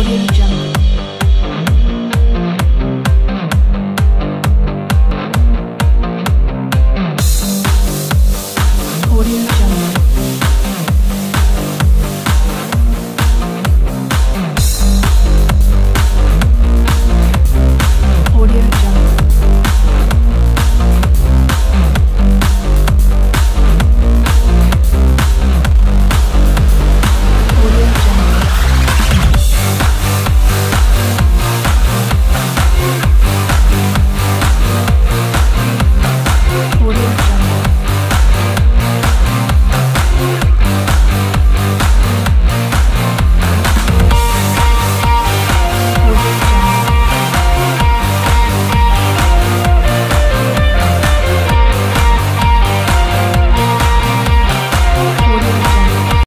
Audio